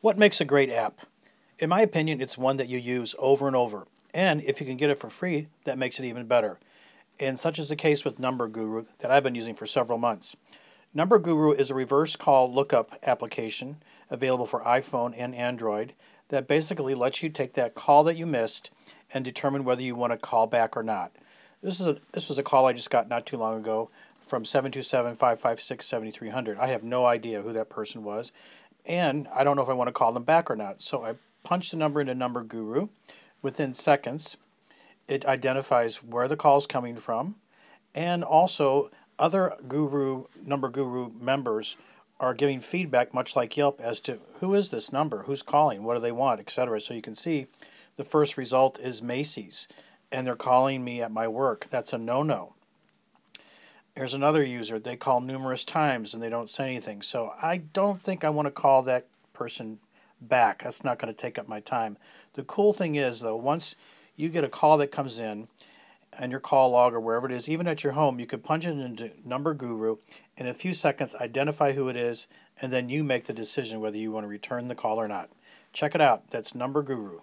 What makes a great app? In my opinion, it's one that you use over and over. And if you can get it for free, that makes it even better. And such is the case with Number Guru that I've been using for several months. Number Guru is a reverse call lookup application available for iPhone and Android that basically lets you take that call that you missed and determine whether you want to call back or not. This is a this was a call I just got not too long ago from 727-556-7300. I have no idea who that person was and I don't know if I want to call them back or not. So I punch the number into Number Guru. Within seconds, it identifies where the call is coming from and also other Guru Number Guru members are giving feedback much like Yelp as to who is this number, who's calling, what do they want, etc. So you can see the first result is Macy's and they're calling me at my work. That's a no-no. There's another user, they call numerous times and they don't say anything. So I don't think I want to call that person back. That's not going to take up my time. The cool thing is though, once you get a call that comes in and your call log or wherever it is, even at your home, you could punch it into Number Guru in a few seconds, identify who it is, and then you make the decision whether you want to return the call or not. Check it out. That's Number Guru.